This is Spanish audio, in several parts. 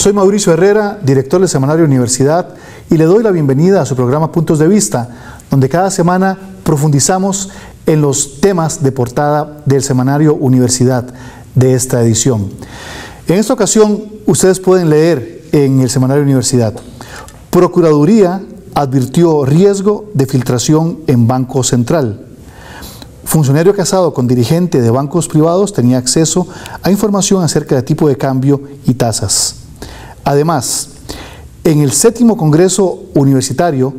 Soy Mauricio Herrera, director del Semanario Universidad, y le doy la bienvenida a su programa Puntos de Vista, donde cada semana profundizamos en los temas de portada del Semanario Universidad de esta edición. En esta ocasión, ustedes pueden leer en el Semanario Universidad, Procuraduría advirtió riesgo de filtración en Banco Central. Funcionario casado con dirigente de bancos privados tenía acceso a información acerca de tipo de cambio y tasas. Además, en el séptimo Congreso Universitario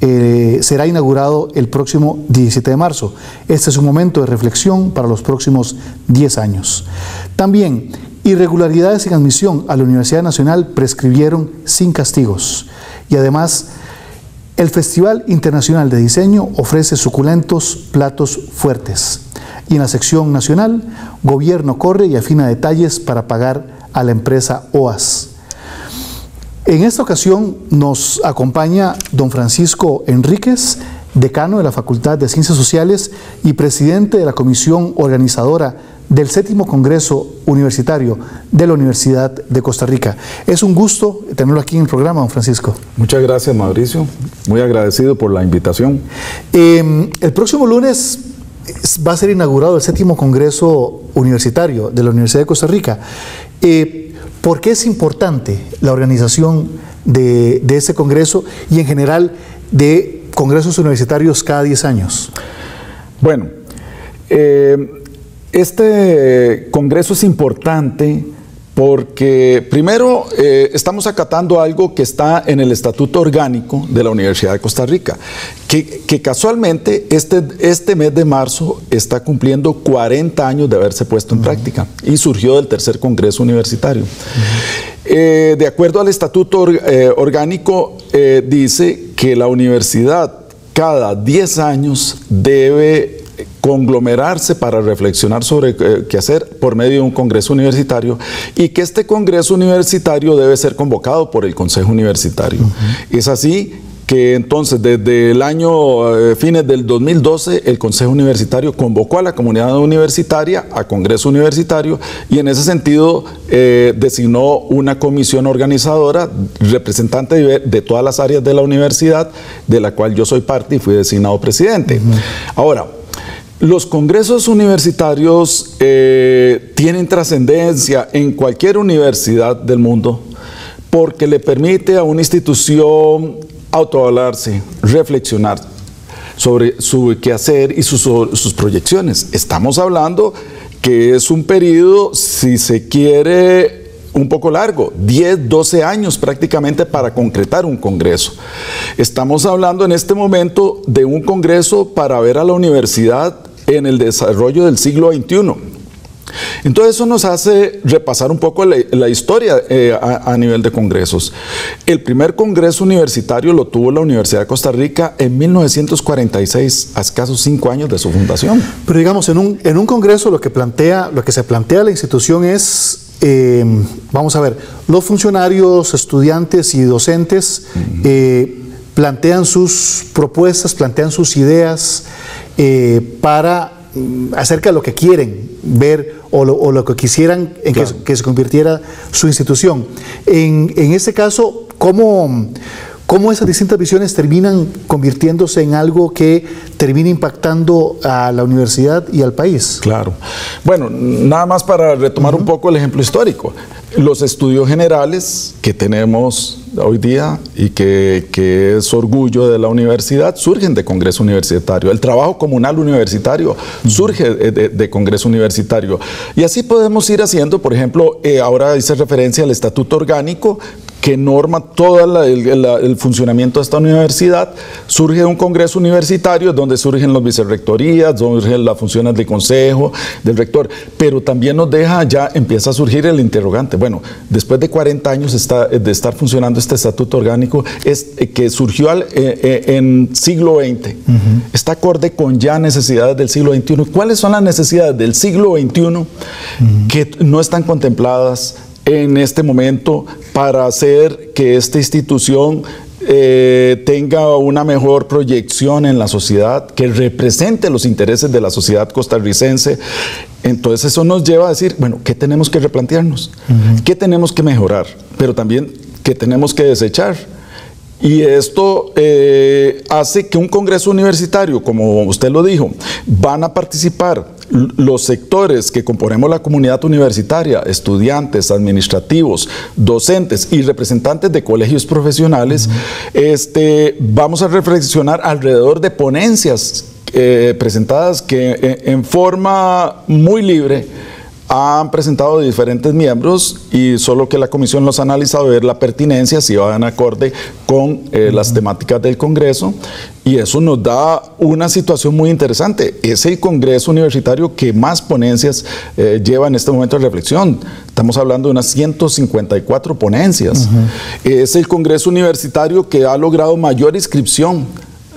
eh, será inaugurado el próximo 17 de marzo. Este es un momento de reflexión para los próximos 10 años. También, irregularidades en admisión a la Universidad Nacional prescribieron sin castigos. Y además, el Festival Internacional de Diseño ofrece suculentos platos fuertes. Y en la sección nacional, Gobierno corre y afina detalles para pagar a la empresa OAS. En esta ocasión nos acompaña don Francisco Enríquez, decano de la Facultad de Ciencias Sociales y presidente de la comisión organizadora del séptimo Congreso Universitario de la Universidad de Costa Rica. Es un gusto tenerlo aquí en el programa, don Francisco. Muchas gracias, Mauricio. Muy agradecido por la invitación. Eh, el próximo lunes va a ser inaugurado el séptimo Congreso Universitario de la Universidad de Costa Rica. Eh, ¿Por qué es importante la organización de, ese Congreso y en general de congresos universitarios cada 10 años? Bueno, eh, este congreso es importante porque primero eh, estamos acatando algo que está en el estatuto orgánico de la Universidad de Costa Rica, que, que, casualmente este, este mes de marzo está cumpliendo 40 años de haberse puesto en uh -huh. práctica y surgió del tercer Congreso Universitario. Uh -huh. eh, de acuerdo al estatuto or, eh, orgánico, dice que la universidad cada 10 años debe conglomerarse para reflexionar sobre eh, qué hacer por medio de un congreso universitario y que este congreso universitario debe ser convocado por el Consejo Universitario. Uh -huh. Es así que entonces desde el año eh, fines del 2012 el Consejo Universitario convocó a la comunidad universitaria a Congreso Universitario y en ese sentido eh, designó una comisión organizadora representante de, de, todas las áreas de la universidad de la cual yo soy parte y fui designado presidente. Uh -huh. Ahora, los congresos universitarios eh, tienen trascendencia en cualquier universidad del mundo porque le permite a una institución autoavalarse, reflexionar sobre su quehacer y sus, sus proyecciones. Estamos hablando que es un periodo, si se quiere, un poco largo, 10, 12 años prácticamente para concretar un congreso. Estamos hablando en este momento de un congreso para ver a la universidad en el desarrollo del siglo XXI. Entonces eso nos hace repasar un poco la, la historia eh, a, a, nivel de congresos. El primer congreso universitario lo tuvo la Universidad de Costa Rica en 1946, a escasos cinco años de su fundación. Pero digamos, en un, en un congreso lo que, plantea, lo que se plantea la institución es eh, vamos a ver, los funcionarios, estudiantes y docentes eh, plantean sus propuestas, plantean sus ideas eh, para mm, acerca de lo que quieren ver o lo, o lo que quisieran en claro. que, que, se convirtiera su institución. En, en este caso, ¿cómo, cómo esas distintas visiones terminan convirtiéndose en algo que termina impactando a la universidad y al país. Claro. Bueno, nada más para retomar uh -huh. un poco el ejemplo histórico. Los estudios generales que tenemos hoy día y que, que, es orgullo de la universidad surgen de Congreso Universitario. El trabajo comunal universitario surge de, Congreso Universitario. Y así podemos ir haciendo, por ejemplo, eh, ahora hice referencia al Estatuto Orgánico que norma todo el, el, funcionamiento de esta universidad, surge un congreso universitario donde surgen las vicerrectorías, donde surgen las funciones del consejo, del rector, pero también nos deja, ya empieza a surgir el interrogante. Bueno, después de 40 años está, de estar funcionando este estatuto orgánico, es, eh, que surgió al, eh, eh, en siglo XX, uh -huh. está acorde con ya necesidades del siglo XXI. ¿Cuáles son las necesidades del siglo XXI uh -huh. que no están contempladas en este momento para hacer que esta institución eh, tenga una mejor proyección en la sociedad, que represente los intereses de la sociedad costarricense Entonces eso nos lleva a decir, bueno, ¿qué tenemos que replantearnos? ¿Qué tenemos que mejorar? Pero también, ¿qué tenemos que desechar? Y esto eh, hace que un congreso universitario, como usted lo dijo, van a participar los sectores que componemos la comunidad universitaria, estudiantes, administrativos, docentes y representantes de colegios profesionales, este, vamos a reflexionar alrededor de ponencias eh, presentadas que eh, en forma muy libre han presentado diferentes miembros y solo que la comisión los ha analizado ver la pertinencia, si van acorde con eh, las temáticas del Congreso y eso nos da una situación muy interesante. Es el Congreso Universitario que más ponencias eh, lleva en este momento de reflexión. Estamos hablando de unas 154 ponencias. Es el Congreso Universitario que ha logrado mayor inscripción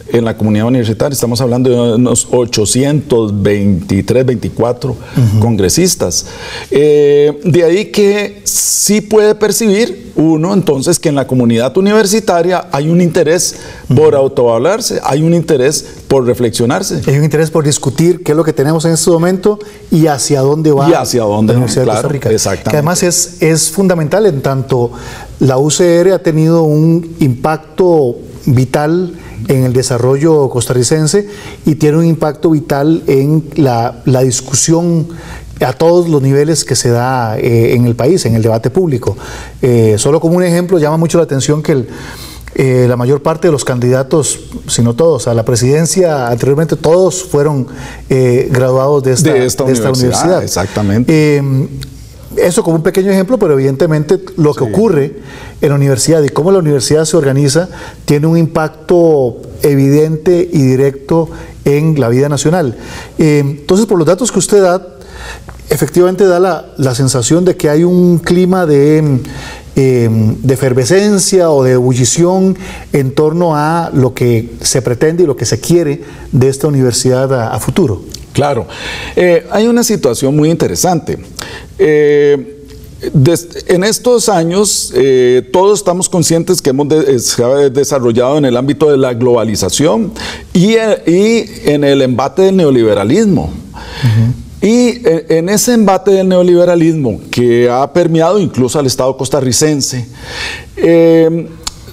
en la comunidad universitaria. Estamos hablando de unos 823, 24 congresistas. Eh, de ahí que sí puede percibir uno entonces que en la comunidad universitaria hay un interés por autohablarse, hay un interés por reflexionarse. Hay un interés por discutir qué es lo que tenemos en este momento y hacia dónde va y hacia dónde, la Universidad de Costa Rica. Exactamente. Que además es, es fundamental en tanto la UCR ha tenido un impacto vital en el desarrollo costarricense y tiene un impacto vital en la, discusión a todos los niveles que se da eh, en el país, en el debate público. Eh, solo como un ejemplo, llama mucho la atención que eh, la mayor parte de los candidatos, si no todos, a la presidencia anteriormente, todos fueron graduados de esta, esta, universidad, Exactamente eso como un pequeño ejemplo, pero evidentemente lo que ocurre en la universidad y cómo la universidad se organiza tiene un impacto evidente y directo en la vida nacional. Eh, entonces, por los datos que usted da, efectivamente da la, sensación de que hay un clima de, eh, de, efervescencia o de ebullición en torno a lo que se pretende y lo que se quiere de esta universidad a futuro. Claro, eh, hay una situación muy interesante. Eh, en estos años, eh, todos estamos conscientes que hemos desarrollado en el ámbito de la globalización y, en el embate del neoliberalismo. Y en ese embate del neoliberalismo que ha permeado incluso al Estado costarricense,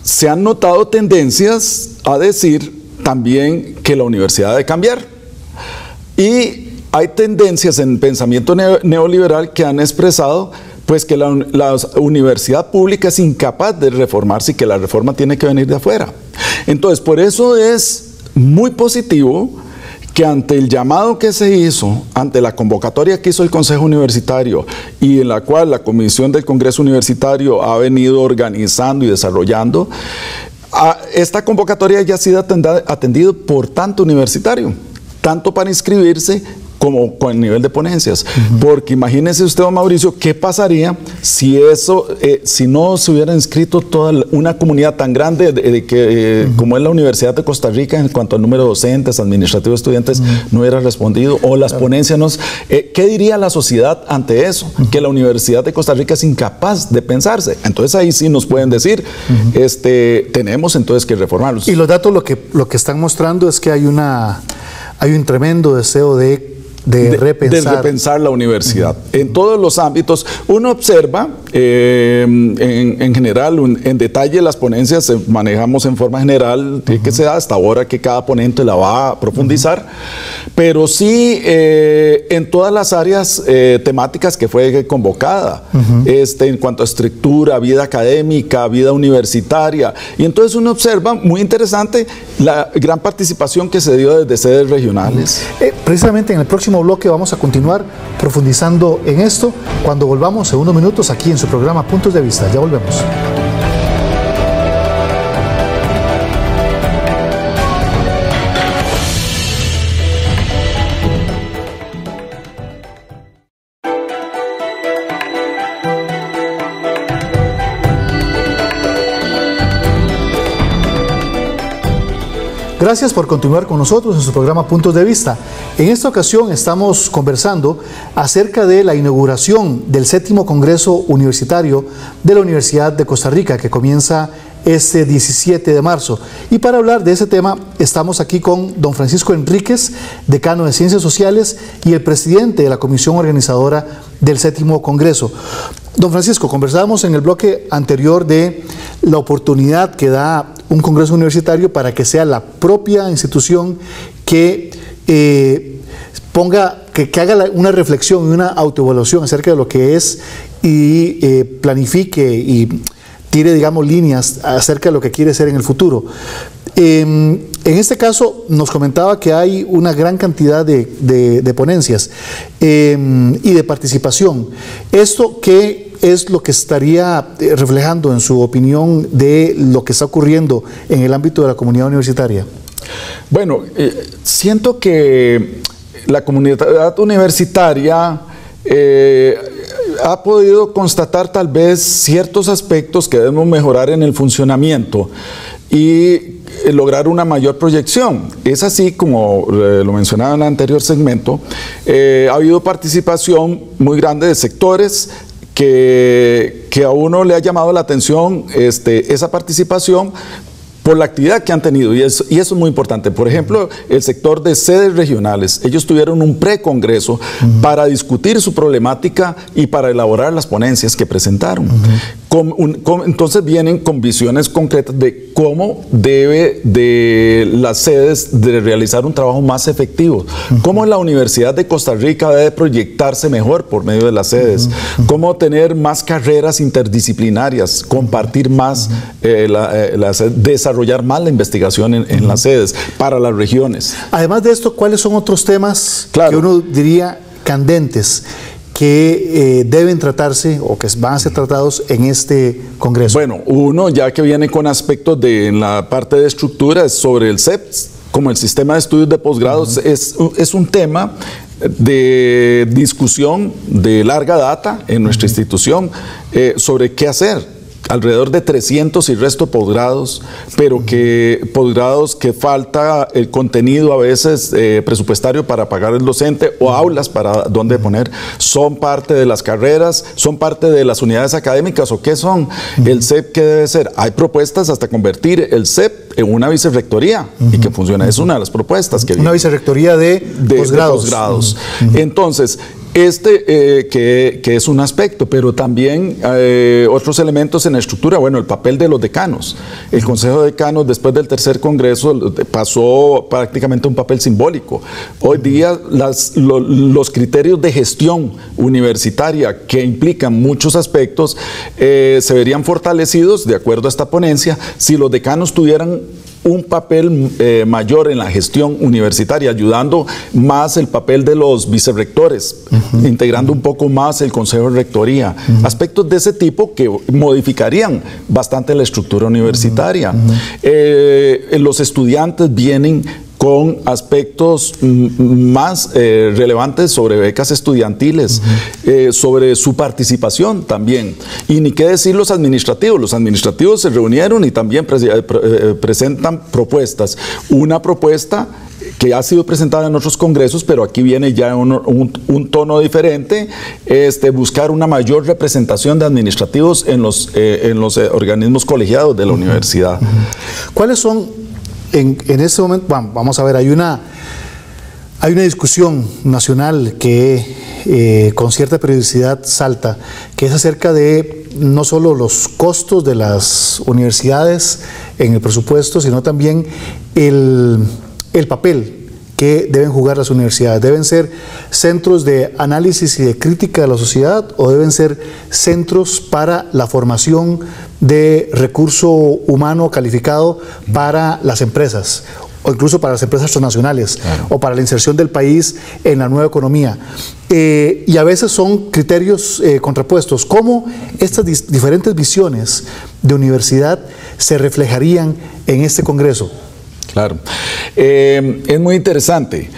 se han notado tendencias a decir también que la universidad debe cambiar. Y hay tendencias en pensamiento neoliberal que han expresado pues que la, universidad pública es incapaz de reformarse y que la reforma tiene que venir de afuera. Entonces, por eso es muy positivo que ante el llamado que se hizo, ante la convocatoria que hizo el Consejo Universitario y en la cual la Comisión del Congreso Universitario ha venido organizando y desarrollando, esta convocatoria ya ha sido atendida por tanto universitario tanto para inscribirse como con el nivel de ponencias. Porque imagínese usted, don Mauricio, qué pasaría si eso, eh, si no se hubiera inscrito toda una comunidad tan grande de, que, eh, como es la Universidad de Costa Rica en cuanto al número de docentes, administrativos, estudiantes, no hubiera respondido, o las ponencias no. Eh, ¿Qué diría la sociedad ante eso? Que la Universidad de Costa Rica es incapaz de pensarse. Entonces ahí sí nos pueden decir, este, tenemos entonces que reformarlos. Y los datos lo que, lo que están mostrando es que hay una hay un tremendo deseo de de, repensar. la universidad. En todos los ámbitos, uno observa, eh, en, general, en detalle, las ponencias se manejamos en forma general, que se da hasta ahora que cada ponente la va a profundizar, pero sí eh, en todas las áreas eh, temáticas que fue convocada, este, en cuanto a estructura, vida académica, vida universitaria, y entonces uno observa, muy interesante, la gran participación que se dio desde sedes regionales. precisamente en el próximo bloque vamos a continuar profundizando en esto cuando volvamos en unos minutos aquí en su programa Puntos de Vista. Ya volvemos. Gracias por continuar con nosotros en su programa Puntos de Vista. En esta ocasión estamos conversando acerca de la inauguración del séptimo Congreso Universitario de la Universidad de Costa Rica, que comienza este 17 de marzo. Y para hablar de ese tema estamos aquí con don Francisco Enríquez, decano de Ciencias Sociales y el presidente de la comisión organizadora del séptimo Congreso. Don Francisco, conversábamos en el bloque anterior de la oportunidad que da un Congreso Universitario para que sea la propia institución que eh, ponga, que, haga una reflexión y una autoevaluación acerca de lo que es y eh, planifique y tire, digamos, líneas acerca de lo que quiere ser en el futuro. Em, en este caso nos comentaba que hay una gran cantidad de, ponencias em, y de participación. ¿Esto qué es lo que estaría eh, reflejando en su opinión de lo que está ocurriendo en el ámbito de la comunidad universitaria? Bueno, eh, siento que la comunidad universitaria eh, ha podido constatar tal vez ciertos aspectos que debemos mejorar en el funcionamiento y lograr una mayor proyección. Es así, como lo mencionaba en el anterior segmento, ha habido participación muy grande de sectores que, que, a uno le ha llamado la atención este, esa participación, por la actividad que han tenido, y eso, y eso es muy importante. Por ejemplo, el sector de sedes regionales, ellos tuvieron un precongreso para discutir su problemática y para elaborar las ponencias que presentaron. Entonces vienen con visiones concretas de cómo debe de las sedes de realizar un trabajo más efectivo, cómo la Universidad de Costa Rica debe proyectarse mejor por medio de las sedes, cómo tener más carreras interdisciplinarias, compartir más eh, eh, las desarrollar más la investigación en, las sedes para las regiones. Además de esto, ¿cuáles son otros temas que uno diría candentes? Que eh, deben tratarse o que van a ser tratados en este Congreso? Bueno, uno ya que viene con aspectos de la parte de estructura es sobre el CEPS, como el sistema de estudios de posgrados, es, es, un tema de discusión de larga data en nuestra institución eh, sobre qué hacer alrededor de 300 y resto posgrados, pero que posgrados que falta el contenido a veces eh, presupuestario para pagar el docente o aulas para dónde poner, son parte de las carreras, son parte de las unidades académicas o qué son. El CEP, ¿qué debe ser? Hay propuestas hasta convertir el CEP en una vicerrectoría y que funcione. Es una de las propuestas que Una vicerrectoría de, de posgrados. Entonces, este eh, que, es un aspecto, pero también eh, otros elementos en la estructura, bueno, el papel de los decanos. El Consejo de Decanos después del tercer Congreso pasó prácticamente un papel simbólico. Hoy día los criterios de gestión universitaria que implican muchos aspectos eh, se verían fortalecidos, de acuerdo a esta ponencia, si los decanos tuvieran un papel eh, mayor en la gestión universitaria, ayudando más el papel de los vicerrectores, integrando un poco más el Consejo de Rectoría. Aspectos de ese tipo que modificarían bastante la estructura universitaria. Eh, los estudiantes vienen con aspectos más eh, relevantes sobre becas estudiantiles, eh, sobre su participación también. Y ni qué decir los administrativos. Los administrativos se reunieron y también eh, presentan propuestas. Una propuesta que ha sido presentada en otros congresos, pero aquí viene ya un, tono diferente, este, buscar una mayor representación de administrativos en los, en los organismos colegiados de la universidad. ¿Cuáles son en, en este momento, vamos a ver, hay una, hay una discusión nacional que eh, con cierta periodicidad salta, que es acerca de no solo los costos de las universidades en el presupuesto, sino también el, el papel que deben jugar las universidades. ¿Deben ser centros de análisis y de crítica de la sociedad o deben ser centros para la formación de recurso humano calificado para las empresas? o incluso para las empresas transnacionales o para la inserción del país en la nueva economía. Eh, y a veces son criterios eh, contrapuestos. ¿Cómo estas diferentes visiones de universidad se reflejarían en este Congreso? Claro. Eh, es muy interesante.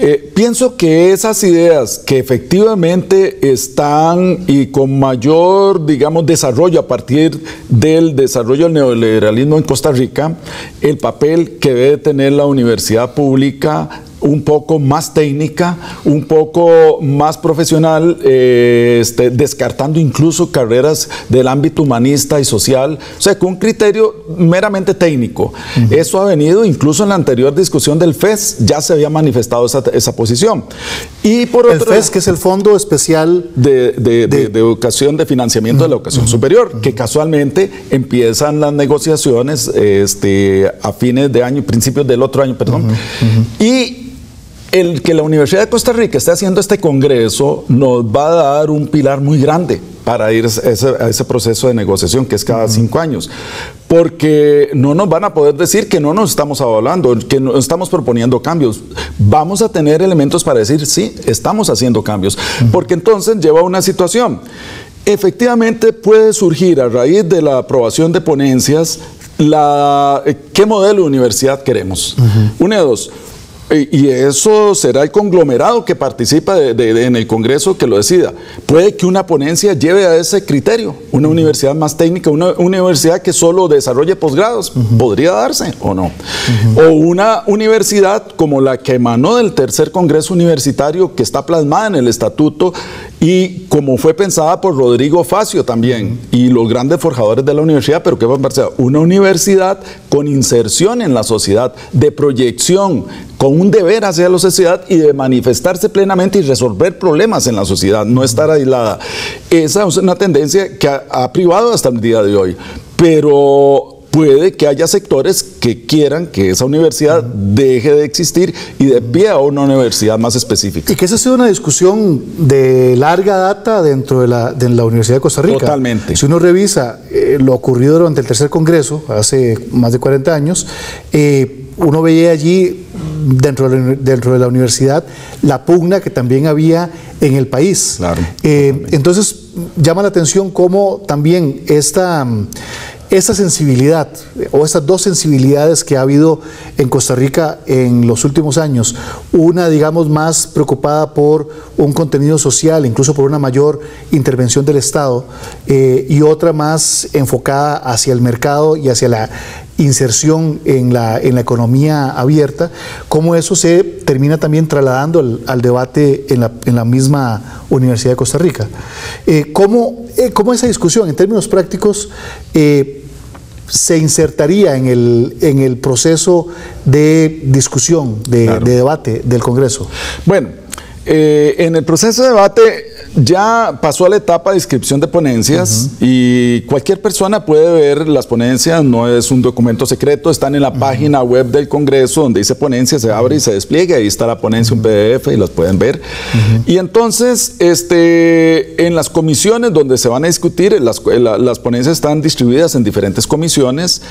Eh, pienso que esas ideas que efectivamente están y con mayor, digamos, desarrollo a partir del desarrollo del neoliberalismo en Costa Rica, el papel que debe tener la universidad pública un poco más técnica, un poco más profesional, eh, este, descartando incluso carreras del ámbito humanista y social, o sea, con un criterio meramente técnico. Eso ha venido incluso en la anterior discusión del FES, ya se había manifestado esa, posición. Y por otro, el FES, que es el Fondo Especial de, Educación, de Financiamiento de la Educación Superior, que casualmente empiezan las negociaciones este, a fines de año, principios del otro año, perdón. Y el que la Universidad de Costa Rica esté haciendo este congreso nos va a dar un pilar muy grande para ir a ese, proceso de negociación que es cada cinco años. Porque no nos van a poder decir que no nos estamos hablando, que no estamos proponiendo cambios. Vamos a tener elementos para decir, sí, estamos haciendo cambios. Porque entonces lleva a una situación. Efectivamente puede surgir a raíz de la aprobación de ponencias la, qué modelo de universidad queremos. Una de dos y eso será el conglomerado que participa en el Congreso que lo decida. Puede que una ponencia lleve a ese criterio, una universidad más técnica, una, universidad que solo desarrolle posgrados, podría darse o no. O una universidad como la que emanó del tercer Congreso Universitario, que está plasmada en el estatuto y como fue pensada por Rodrigo Facio también y los grandes forjadores de la universidad, pero que va a ser una universidad con inserción en la sociedad, de proyección, con un deber hacia la sociedad y de manifestarse plenamente y resolver problemas en la sociedad, no estar aislada. Esa es una tendencia que ha, privado hasta el día de hoy. Pero puede que haya sectores que quieran que esa universidad deje de existir y de pie a una universidad más específica. Y que esa ha sido una discusión de larga data dentro de la, de la Universidad de Costa Rica. Totalmente. Si uno revisa eh, lo ocurrido durante el tercer congreso, hace más de 40 años, eh, uno veía allí dentro de, la, dentro de la universidad la pugna que también había en el país. Claro, eh, entonces llama la atención cómo también esta esa sensibilidad o esas dos sensibilidades que ha habido en Costa Rica en los últimos años, una digamos más preocupada por un contenido social, incluso por una mayor intervención del Estado, eh, y otra más enfocada hacia el mercado y hacia la inserción en la, en la economía abierta, cómo eso se termina también trasladando al, debate en la, en la, misma Universidad de Costa Rica. Eh, ¿cómo, eh, ¿cómo, esa discusión en términos prácticos eh, se insertaría en el, en el proceso de discusión, de, de debate del Congreso? Bueno, en el proceso de debate ya pasó a la etapa de inscripción de ponencias y cualquier persona puede ver las ponencias, no es un documento secreto, están en la página web del Congreso donde dice ponencia, se abre y se despliega, ahí está la ponencia, un PDF y las pueden ver. Y entonces, este, en las comisiones donde se van a discutir, las, las ponencias están distribuidas en diferentes comisiones,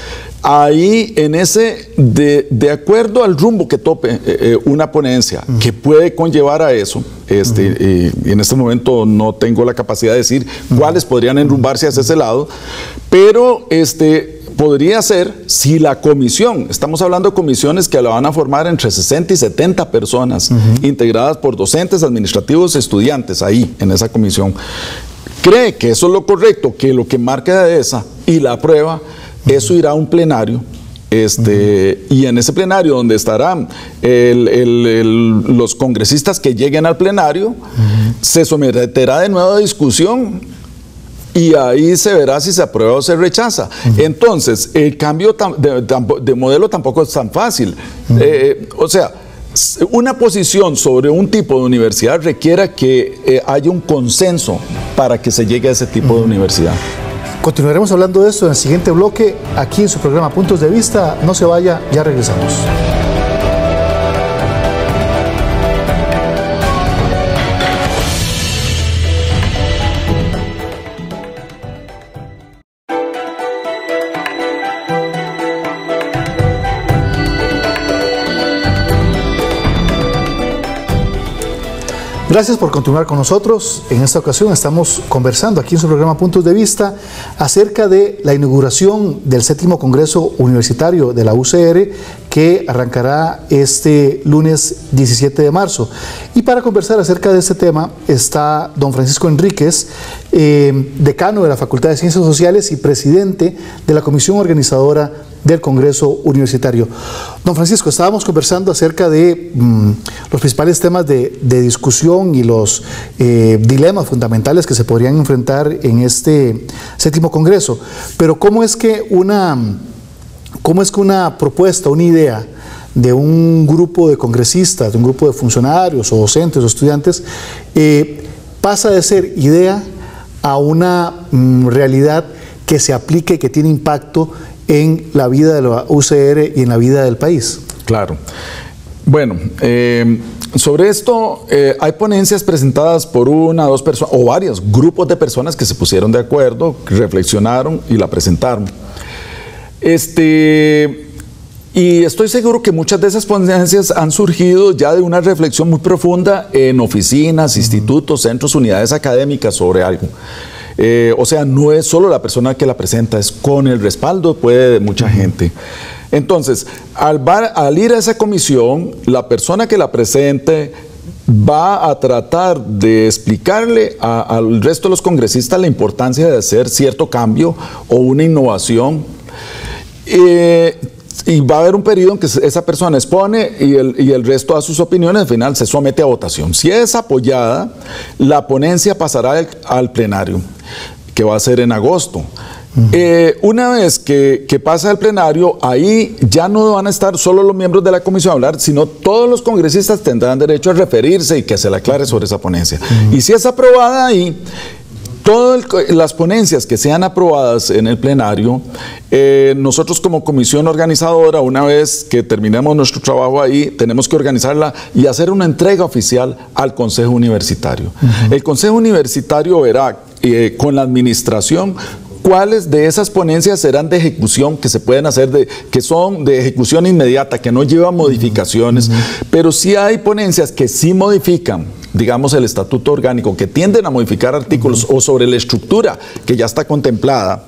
ahí en ese, de, de acuerdo al rumbo que tope eh, eh, una ponencia, que puede conllevar a eso, este, y en este momento no tengo la capacidad de decir cuáles podrían enrumbarse hacia ese lado, pero este, podría ser si la comisión, estamos hablando de comisiones que la van a formar entre 60 y 70 personas, integradas por docentes, administrativos, estudiantes, ahí en esa comisión, cree que eso es lo correcto, que lo que marca esa y la prueba, eso irá a un plenario este, Y en ese plenario donde estarán los congresistas que lleguen al plenario, se someterá de nuevo a discusión y ahí se verá si se aprueba o se rechaza. Entonces, el cambio de, modelo tampoco es tan fácil. Eh, o sea, una posición sobre un tipo de universidad requiere que eh, haya un consenso para que se llegue a ese tipo de universidad. Continuaremos hablando de esto en el siguiente bloque, aquí en su programa Puntos de Vista. No se vaya, ya regresamos. Gracias por continuar con nosotros. En esta ocasión estamos conversando aquí en su programa Puntos de Vista acerca de la inauguración del séptimo Congreso Universitario de la UCR que arrancará este lunes 17 de marzo. Y para conversar acerca de este tema está don Francisco Enríquez, eh, decano de la Facultad de Ciencias Sociales y presidente de la comisión organizadora del Congreso Universitario. Don Francisco, estábamos conversando acerca de mm, los principales temas de, discusión y los eh, dilemas fundamentales que se podrían enfrentar en este séptimo Congreso, pero ¿cómo es que una, cómo es que una propuesta, una idea de un grupo de congresistas, de un grupo de funcionarios o docentes o estudiantes, eh, pasa de ser idea a una mm, realidad que se aplique, que tiene impacto en la vida de la UCR y en la vida del país. Claro. Bueno, eh, sobre esto eh, hay ponencias presentadas por una, dos personas o varios grupos de personas que se pusieron de acuerdo, reflexionaron y la presentaron. Este, y estoy seguro que muchas de esas ponencias han surgido ya de una reflexión muy profunda en oficinas, institutos, centros, unidades académicas sobre algo. Eh, o sea, no es solo la persona que la presenta, es con el respaldo puede de mucha gente. Entonces, al, ir a esa comisión, la persona que la presente va a tratar de explicarle al resto de los congresistas la importancia de hacer cierto cambio o una innovación. Eh, y va a haber un periodo en que esa persona expone y el, y el, resto da sus opiniones, al final se somete a votación. Si es apoyada, la ponencia pasará al, plenario, que va a ser en agosto. Eh, una vez que, que, pasa el plenario, ahí ya no van a estar solo los miembros de la comisión a hablar, sino todos los congresistas tendrán derecho a referirse y que se le aclare sobre esa ponencia. Y si es aprobada ahí, Todas las ponencias que sean aprobadas en el plenario, eh, nosotros como comisión organizadora, una vez que terminemos nuestro trabajo ahí, tenemos que organizarla y hacer una entrega oficial al Consejo Universitario. El Consejo Universitario verá eh, con la administración cuáles de esas ponencias serán de ejecución que se pueden hacer, de, que son de ejecución inmediata, que no llevan modificaciones, pero sí hay ponencias que sí modifican digamos, el estatuto orgánico, que tienden a modificar artículos o sobre la estructura que ya está contemplada,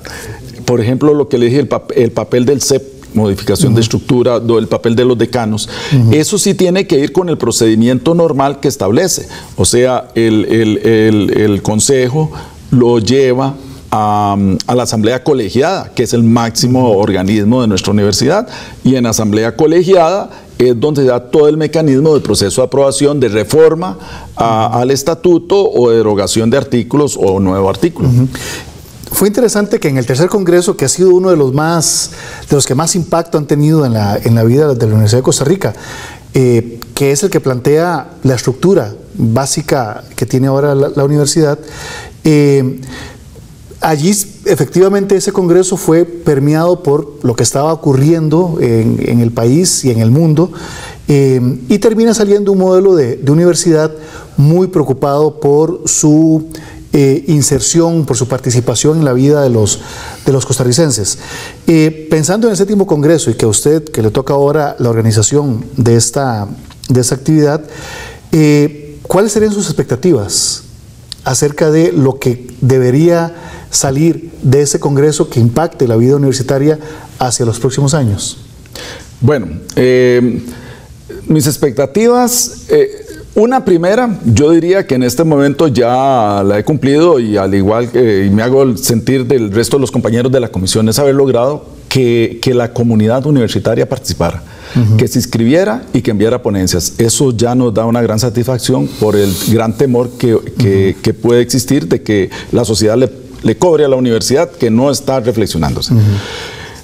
por ejemplo, lo que le dije, el, papel del CEP, modificación de estructura, el papel de los decanos, eso sí tiene que ir con el procedimiento normal que establece. O sea, el, el Consejo lo lleva a, a, la asamblea colegiada, que es el máximo organismo de nuestra universidad, y en asamblea colegiada es donde da todo el mecanismo del proceso de aprobación de reforma al estatuto o derogación de artículos o nuevo artículo. Fue interesante que en el tercer congreso, que ha sido uno de los más, de los que más impacto han tenido en la, en la vida de la Universidad de Costa Rica, eh, que es el que plantea la estructura básica que tiene ahora la, universidad, eh, allí efectivamente ese congreso fue permeado por lo que estaba ocurriendo en, el país y en el mundo eh, y termina saliendo un modelo de, universidad muy preocupado por su eh, inserción, por su participación en la vida de los, de los costarricenses. Eh, pensando en el séptimo congreso y que a usted, que le toca ahora la organización de esta, de esta actividad, ¿cuáles serían sus expectativas acerca de lo que debería salir de ese Congreso que impacte la vida universitaria hacia los próximos años? Bueno, eh, mis expectativas, eh, una primera, yo diría que en este momento ya la he cumplido y al igual que me hago sentir del resto de los compañeros de la comisión es haber logrado que, la comunidad universitaria participara, que se inscribiera y que enviara ponencias. Eso ya nos da una gran satisfacción por el gran temor que, que puede existir de que la sociedad le le cobre a la universidad que no está reflexionándose.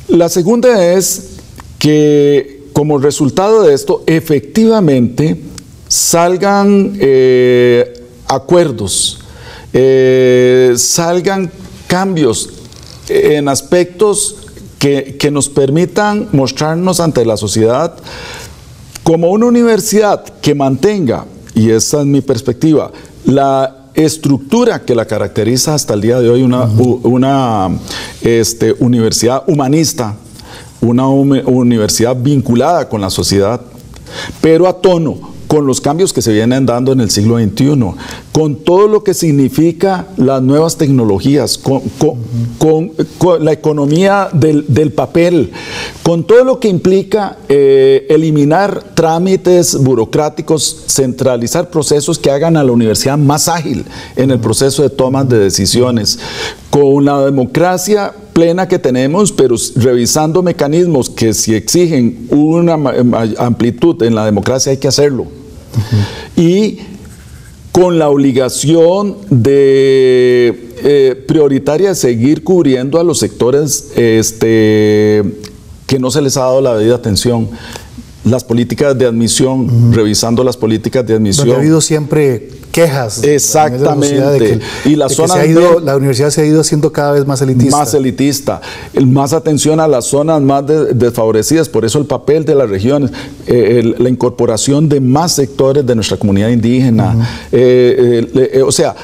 La segunda es que como resultado de esto, efectivamente salgan eh, acuerdos, eh, salgan cambios en aspectos que, que, nos permitan mostrarnos ante la sociedad como una universidad que mantenga, y esa es mi perspectiva, la estructura que la caracteriza hasta el día de hoy, una, una este, universidad humanista, una universidad vinculada con la sociedad, pero a tono con los cambios que se vienen dando en el siglo XXI, con todo lo que significa las nuevas tecnologías, con, la economía del, papel, con todo lo que implica eh, eliminar trámites burocráticos, centralizar procesos que hagan a la universidad más ágil en el proceso de toma de decisiones, con la democracia plena que tenemos, pero revisando mecanismos que si exigen una amplitud en la democracia hay que hacerlo. Y con la obligación de eh, prioritaria de seguir cubriendo a los sectores este, que no se les ha dado la debida atención las políticas de admisión, revisando las políticas de admisión. ha habido siempre quejas. Exactamente. y la zona la universidad se ha ido haciendo cada vez más elitista. Más elitista. Más atención a las zonas más desfavorecidas. Por eso el papel de las regiones, eh, la incorporación de más sectores de nuestra comunidad indígena. Eh, eh, o sea,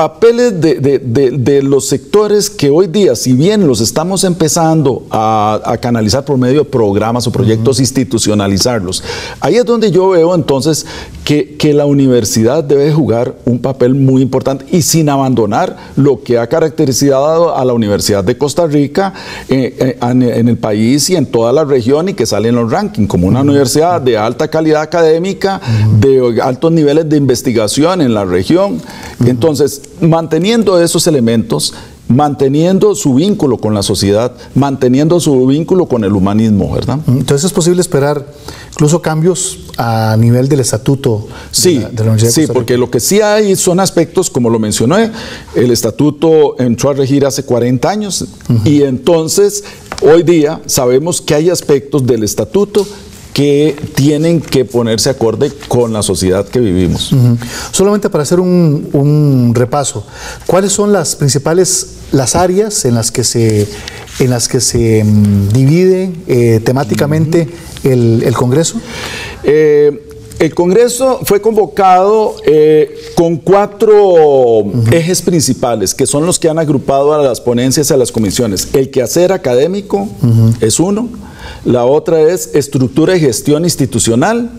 papeles de, los sectores que hoy día, si bien los estamos empezando a, canalizar por medio de programas o proyectos, institucionalizarlos, ahí es donde yo veo entonces que, la universidad debe jugar un papel muy importante y sin abandonar lo que ha caracterizado a la Universidad de Costa Rica eh, eh, en, el país y en toda la región y que sale en los rankings como una universidad de alta calidad académica, de altos niveles de investigación en la región. Entonces, manteniendo esos elementos, manteniendo su vínculo con la sociedad, manteniendo su vínculo con el humanismo, ¿verdad? Entonces es posible esperar incluso cambios a nivel del estatuto sí, de la, Universidad Sí, porque lo que sí hay son aspectos, como lo mencioné, el estatuto entró a regir hace 40 años y entonces hoy día sabemos que hay aspectos del estatuto que tienen que ponerse acorde con la sociedad que vivimos. Solamente para hacer un, repaso, ¿cuáles son las principales las áreas en las que se, en las que se mm, divide eh, temáticamente el, Congreso? Eh, el Congreso fue convocado eh, con cuatro ejes principales, que son los que han agrupado a las ponencias y a las comisiones. El quehacer académico es uno, la otra es estructura y gestión institucional,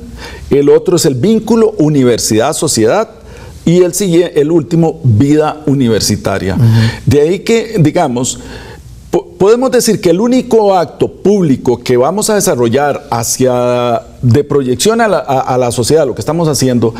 el otro es el vínculo universidad-sociedad. Y el, el último, vida universitaria. De ahí que, digamos, podemos decir que el único acto público que vamos a desarrollar hacia de proyección a la, a la sociedad, lo que estamos haciendo,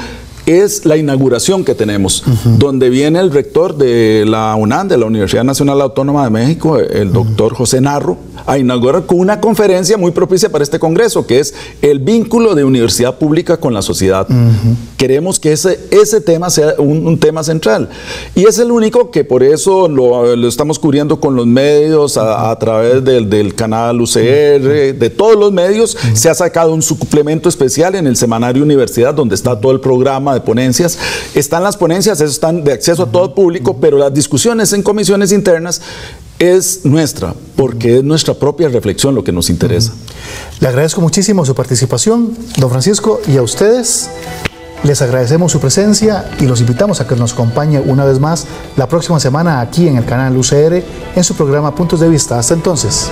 es la inauguración que tenemos, donde viene el rector de la UNAM, de la Universidad Nacional Autónoma de México, el doctor José Narro, a inaugurar con una conferencia muy propicia para este Congreso, que es el vínculo de universidad pública con la sociedad. Queremos que ese, ese tema sea un, tema central. Y es el único que por eso lo, estamos cubriendo con los medios, a, través del, del, canal UCR, de todos los medios. Se ha sacado un suplemento especial en el semanario Universidad, donde está todo el programa de ponencias. Están las ponencias, eso están de acceso a todo público, pero las discusiones en comisiones internas es nuestra, porque es nuestra propia reflexión lo que nos interesa. Le agradezco muchísimo su participación, don Francisco, y a ustedes les agradecemos su presencia y los invitamos a que nos acompañe una vez más la próxima semana aquí en el canal UCR en su programa Puntos de Vista. Hasta entonces.